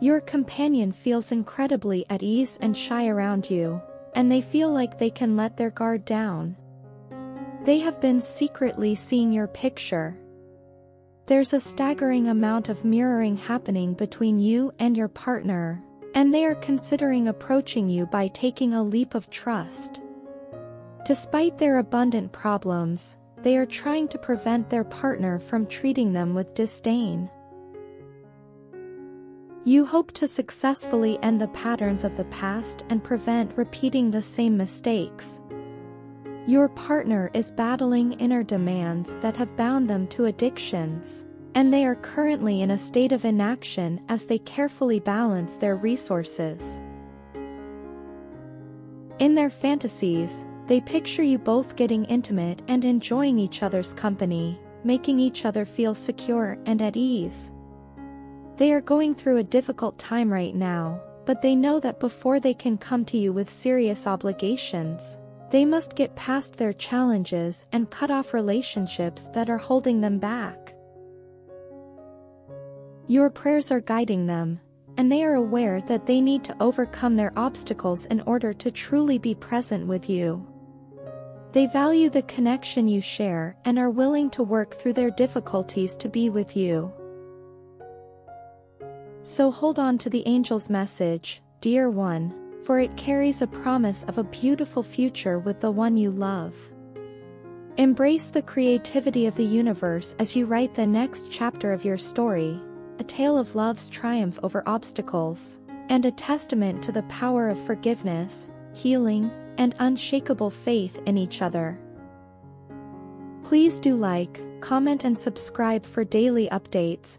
Your companion feels incredibly at ease and shy around you, and they feel like they can let their guard down. They have been secretly seeing your picture. There's a staggering amount of mirroring happening between you and your partner, and they are considering approaching you by taking a leap of trust. Despite their abundant problems, they are trying to prevent their partner from treating them with disdain. You hope to successfully end the patterns of the past and prevent repeating the same mistakes. Your partner is battling inner demands that have bound them to addictions, and they are currently in a state of inaction as they carefully balance their resources. In their fantasies, they picture you both getting intimate and enjoying each other's company, making each other feel secure and at ease. They are going through a difficult time right now, but they know that before they can come to you with serious obligations, they must get past their challenges and cut off relationships that are holding them back. Your prayers are guiding them, and they are aware that they need to overcome their obstacles in order to truly be present with you. They value the connection you share and are willing to work through their difficulties to be with you. So hold on to the angel's message, dear one, for it carries a promise of a beautiful future with the one you love. Embrace the creativity of the universe as you write the next chapter of your story, a tale of love's triumph over obstacles, and a testament to the power of forgiveness, healing, and unshakable faith in each other. Please do like, comment and subscribe for daily updates,